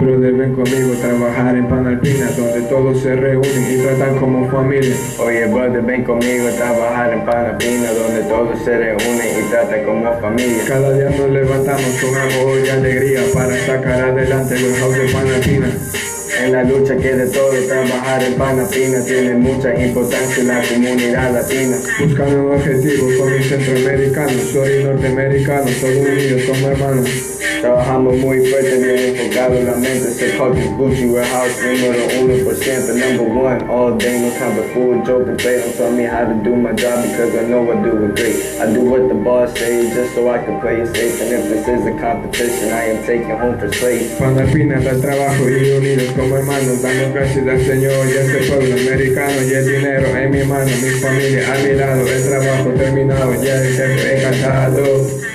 Brother, ven conmigo trabajar en Panalpina, donde todos se reúnen y tratan como familia. Oye, brother, ven conmigo trabajar en Panalpina, donde todos se reúnen y tratan como familia. Cada día nos levantamos con amor y alegría para sacar adelante los house de Panalpina. En la lucha que de todo trabajar en Panapina tiene mucha importancia en la comunidad latina. Buscando un objetivo con mis centroamericanos, soy norteamericano, todos unidos como hermanos. Trabajamos muy fuerte, bien enfocado la mente. Se Culture Gucci Warehouse, número 1%, number one. All day, no time for food, joke and play. Don't tell me how to do my job because I know I do it great. I do what the boss says just so I can play it safe. And if this is a competition, I am taking home for slave. Panalpina da trabajo y unidos como hermanos, damos gracias al Señor y a este pueblo americano y el dinero en mi mano, mi familia a mi lado, el trabajo terminado, ya el jefe encantado.